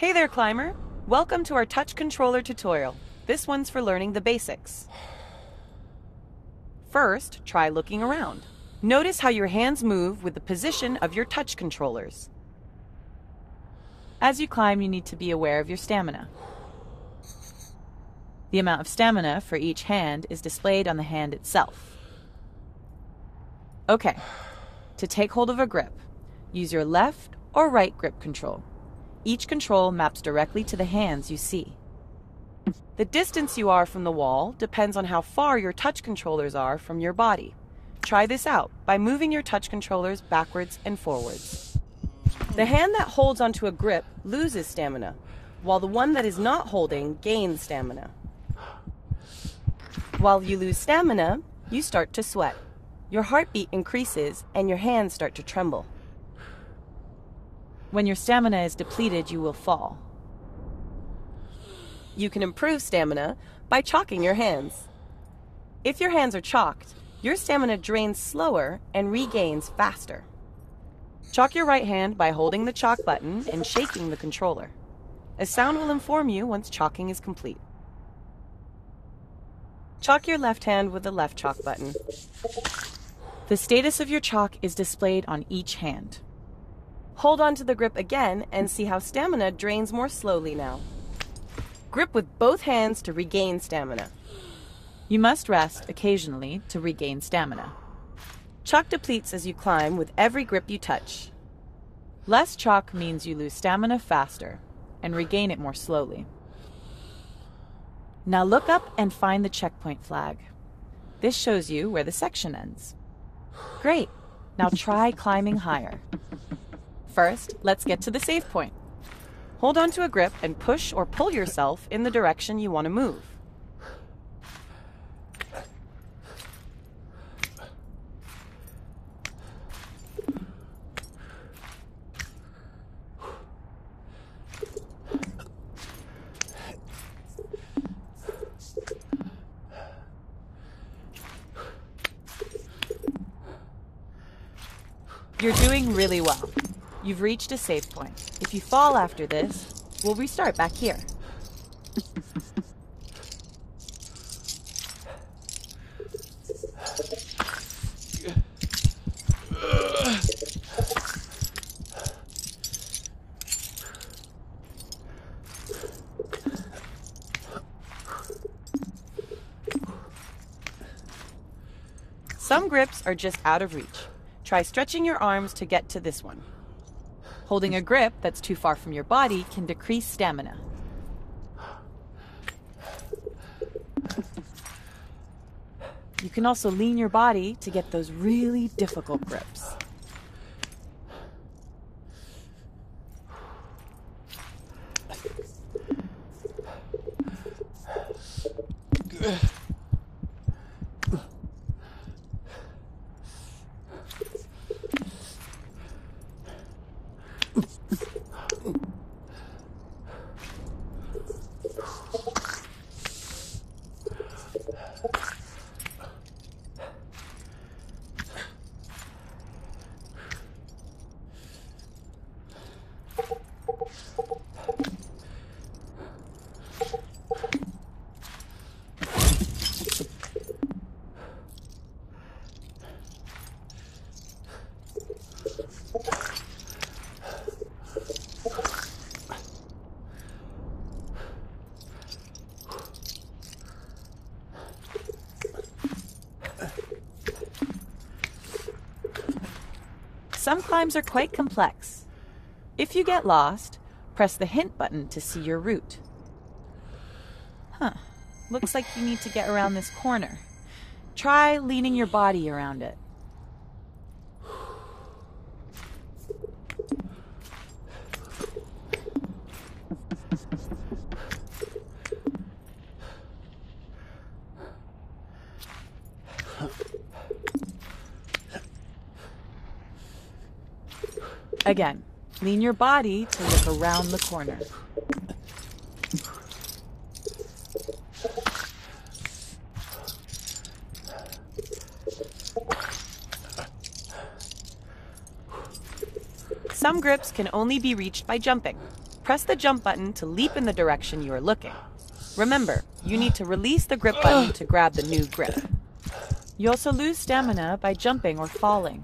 Hey there, climber. Welcome to our touch controller tutorial. This one's for learning the basics. First, try looking around. Notice how your hands move with the position of your touch controllers. As you climb, you need to be aware of your stamina. The amount of stamina for each hand is displayed on the hand itself. Okay, to take hold of a grip, use your left or right grip control. Each control maps directly to the hands you see. The distance you are from the wall depends on how far your touch controllers are from your body. Try this out by moving your touch controllers backwards and forwards. The hand that holds onto a grip loses stamina, while the one that is not holding gains stamina. While you lose stamina, you start to sweat. Your heartbeat increases and your hands start to tremble. When your stamina is depleted, you will fall. You can improve stamina by chalking your hands. If your hands are chalked, your stamina drains slower and regains faster. Chalk your right hand by holding the chalk button and shaking the controller. A sound will inform you once chalking is complete. Chalk your left hand with the left chalk button. The status of your chalk is displayed on each hand. Hold on to the grip again and see how stamina drains more slowly now. Grip with both hands to regain stamina. You must rest occasionally to regain stamina. Chalk depletes as you climb with every grip you touch. Less chalk means you lose stamina faster and regain it more slowly. Now look up and find the checkpoint flag. This shows you where the section ends. Great. Now try climbing higher. First, let's get to the save point. Hold on to a grip and push or pull yourself in the direction you want to move. You're doing really well. You've reached a save point. If you fall after this, we'll restart back here. Some grips are just out of reach. Try stretching your arms to get to this one. Holding a grip that's too far from your body can decrease stamina. You can also lean your body to get those really difficult grips. Some climbs are quite complex. If you get lost, press the hint button to see your route. Huh. Looks like you need to get around this corner. Try leaning your body around it. Again, lean your body to look around the corner. Some grips can only be reached by jumping. Press the jump button to leap in the direction you are looking. Remember, you need to release the grip button to grab the new grip. You also lose stamina by jumping or falling.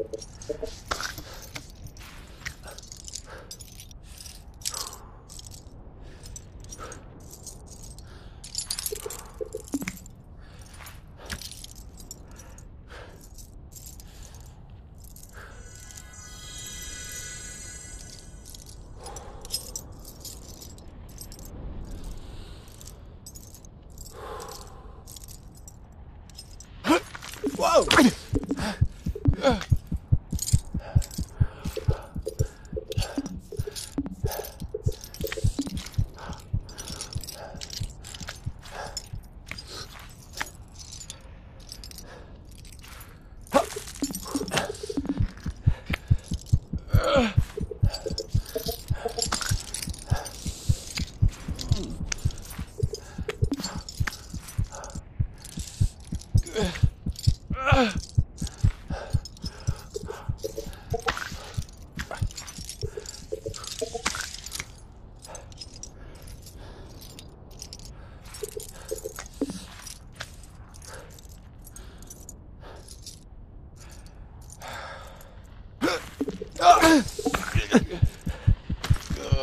Whoa!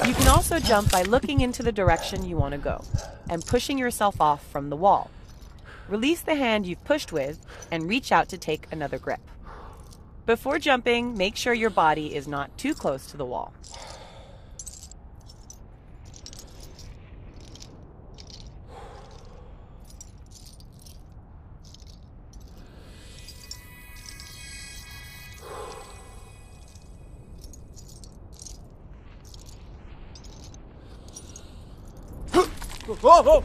You can also jump by looking into the direction you want to go and pushing yourself off from the wall. Release the hand you've pushed with and reach out to take another grip. Before jumping, make sure your body is not too close to the wall. Oh,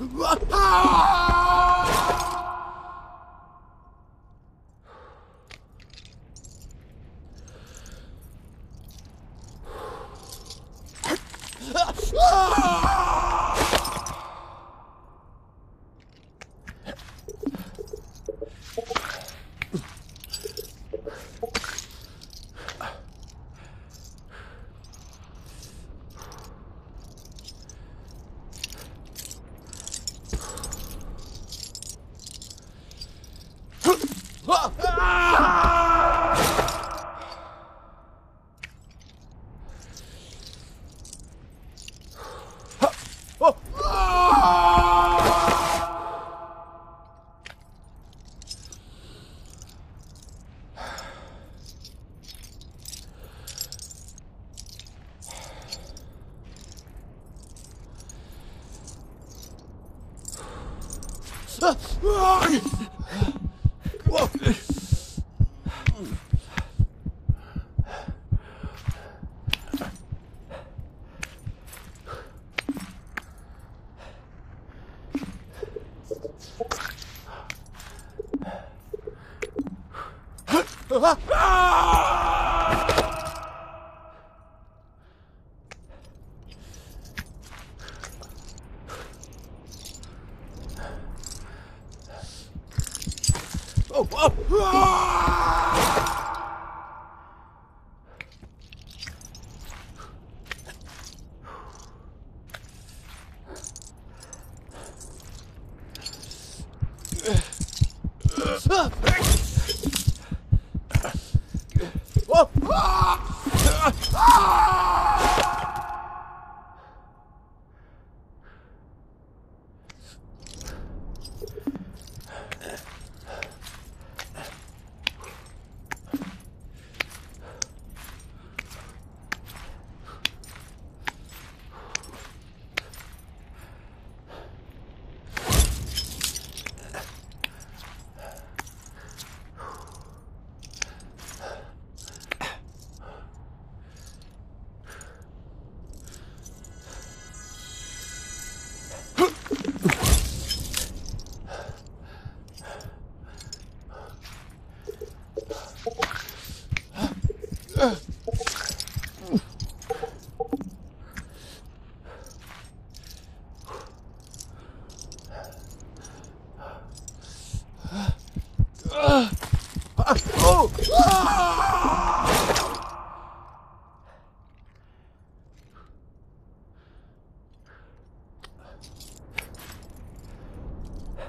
うわっ Oh,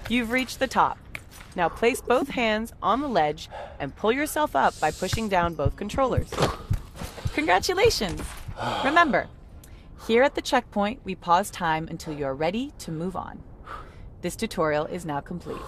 You've reached the top. Now place both hands on the ledge and pull yourself up by pushing down both controllers. Congratulations! Remember, here at the checkpoint, we pause time until you are ready to move on. This tutorial is now complete.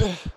Whoa!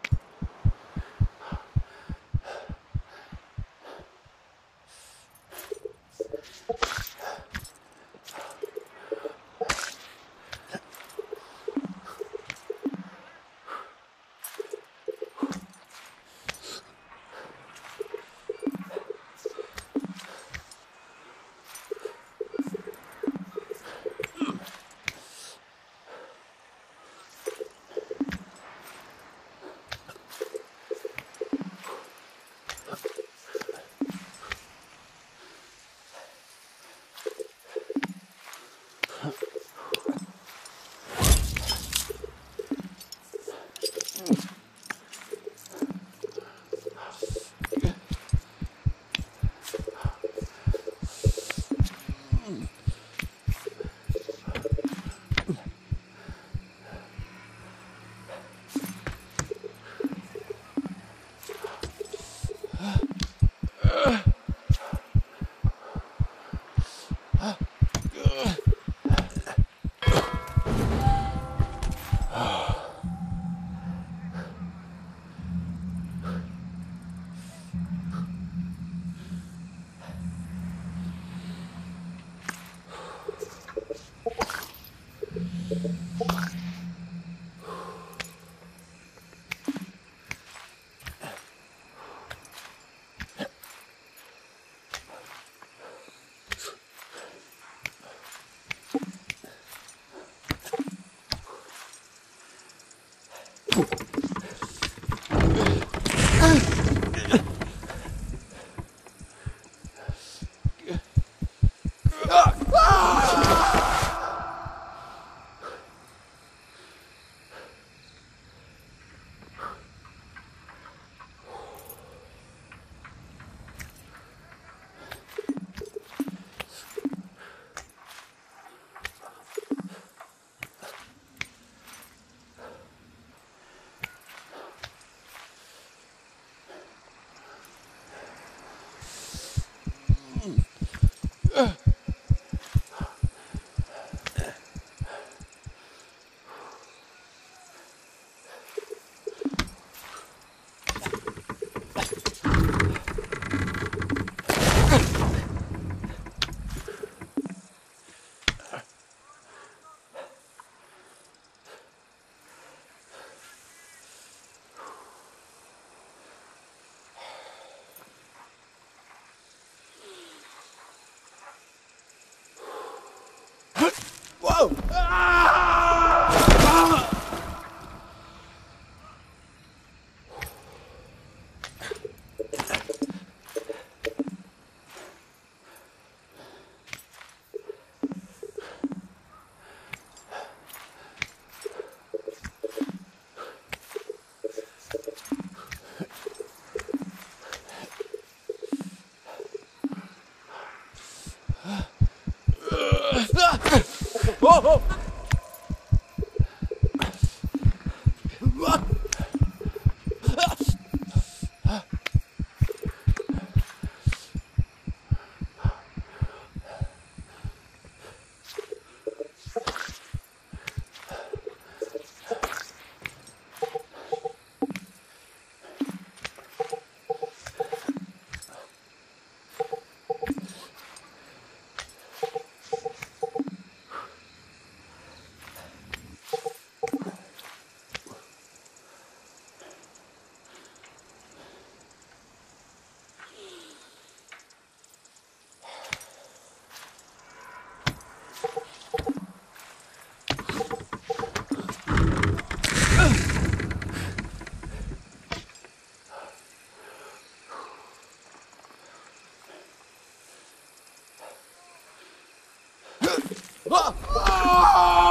Whoa!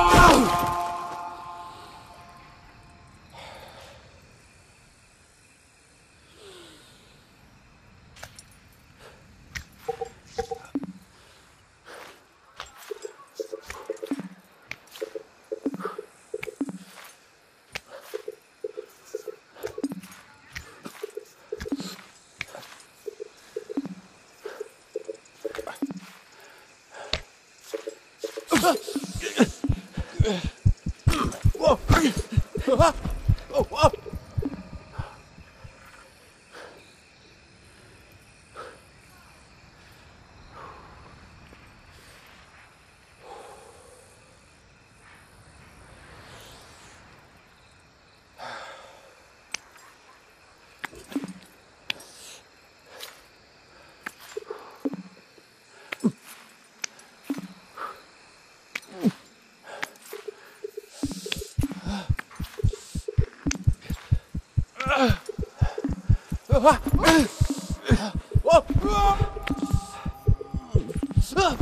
Oh, oh. あっ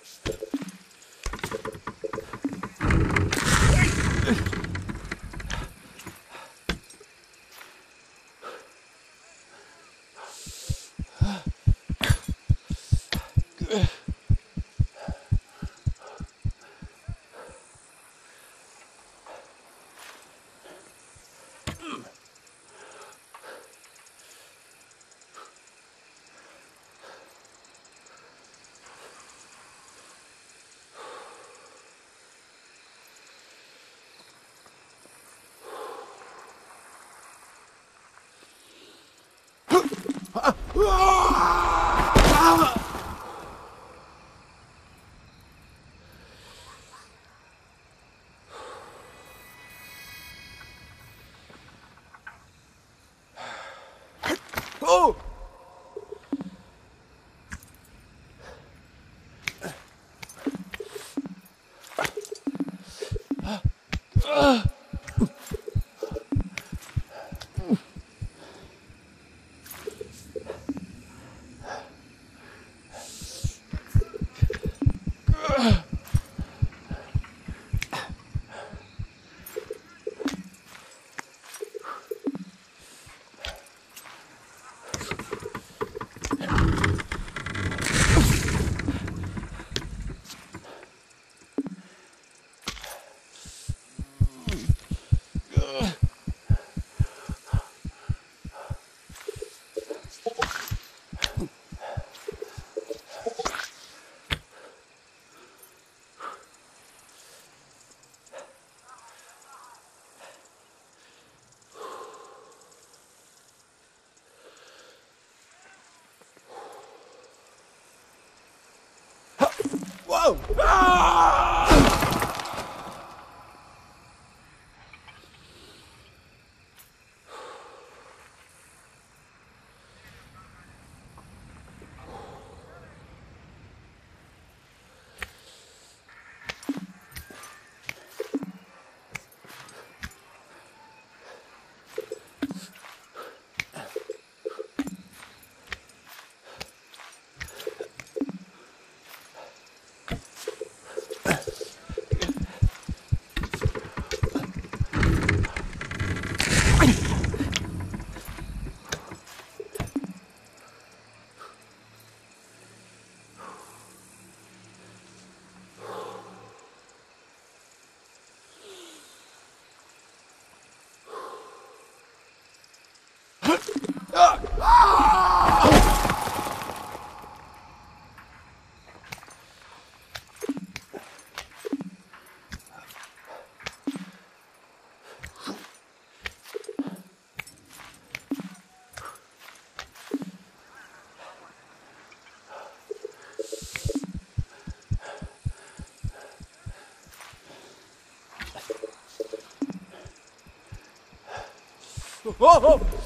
Oh! Ugh. Whoa! Oh, oh.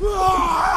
啊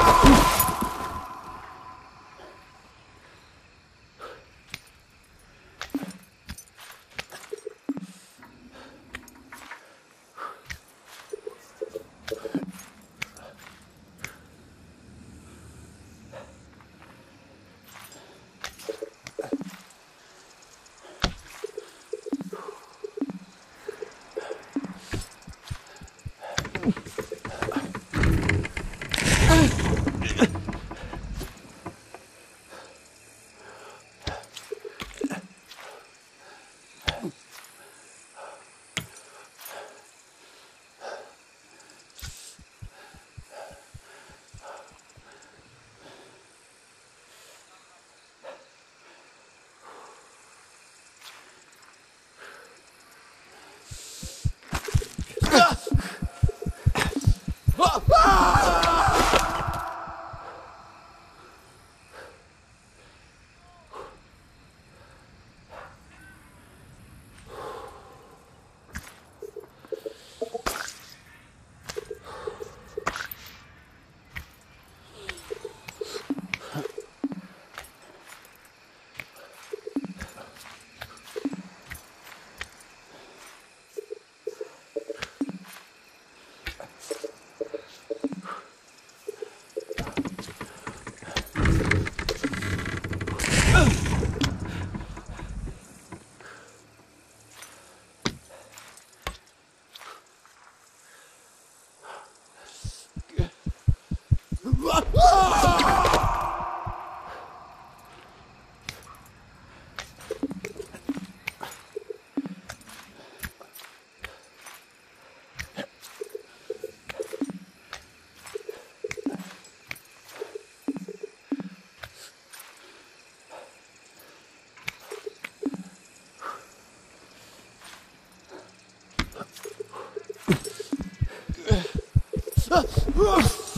Whoa!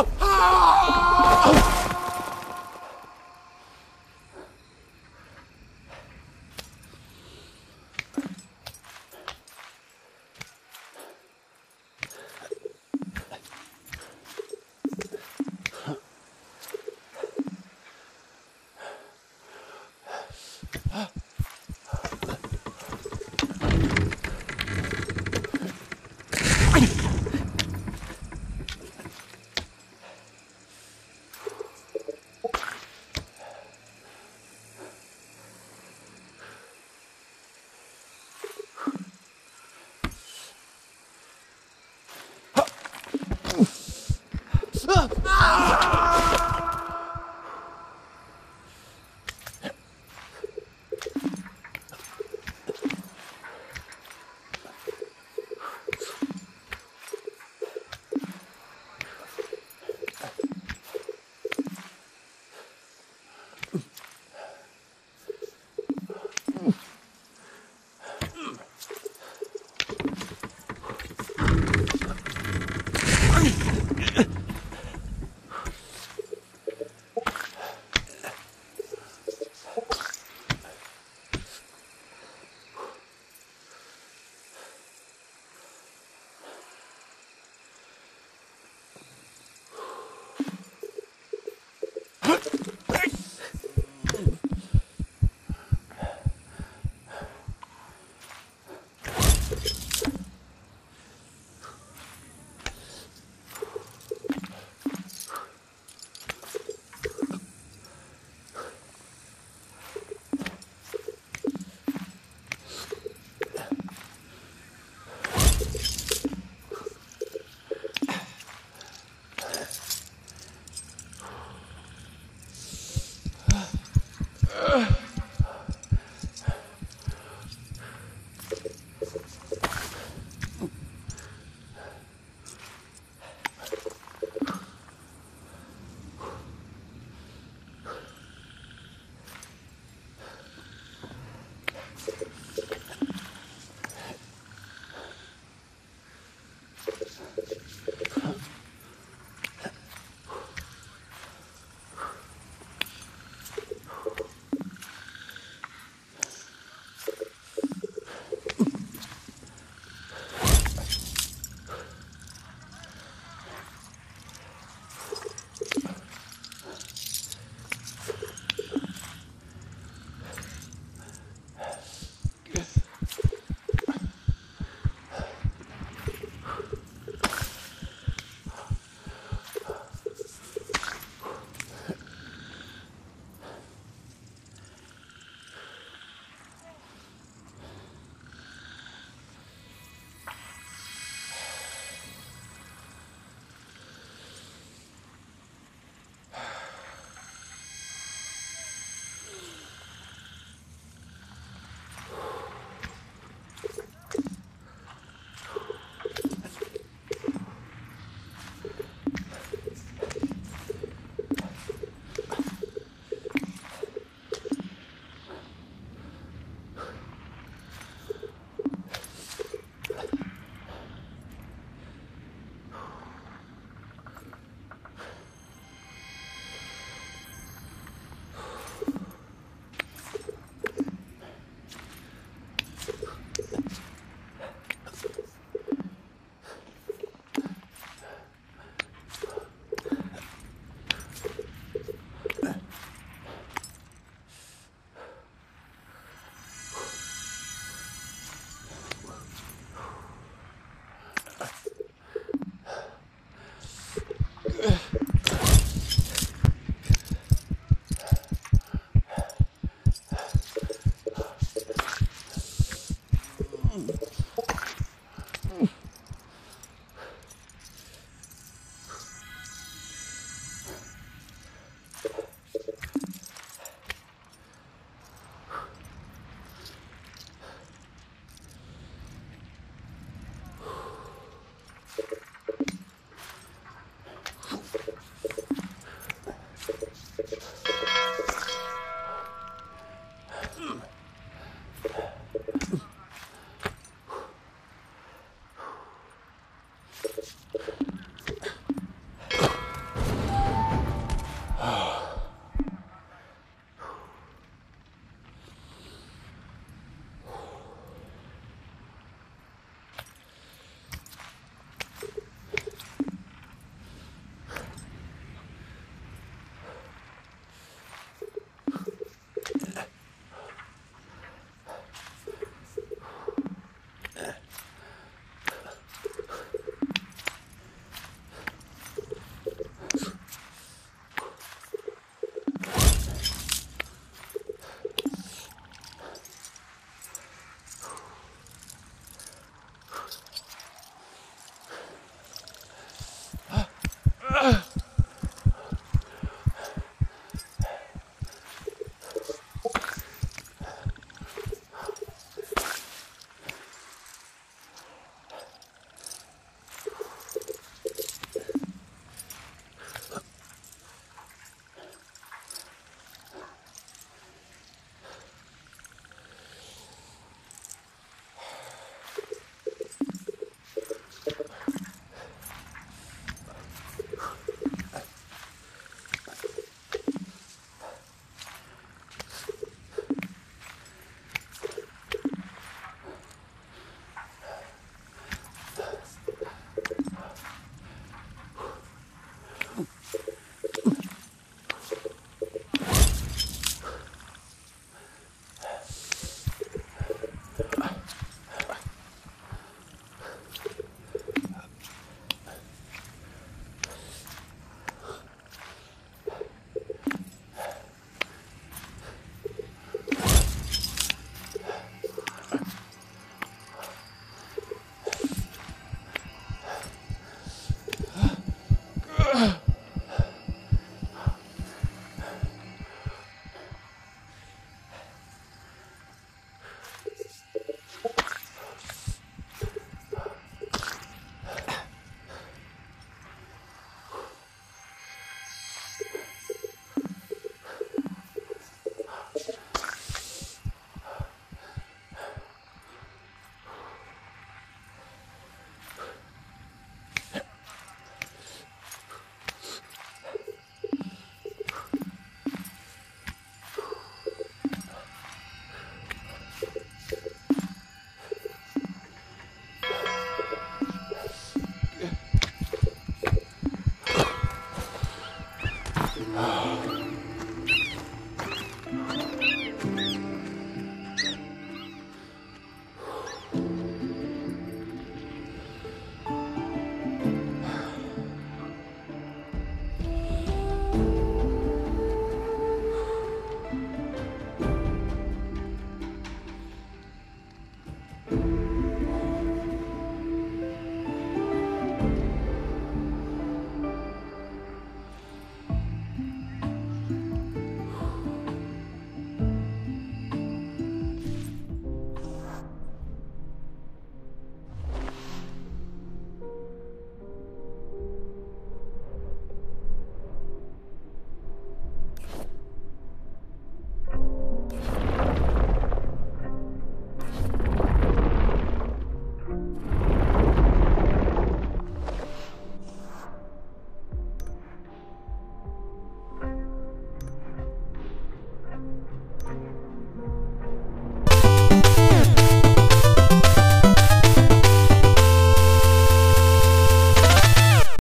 Oh, oh,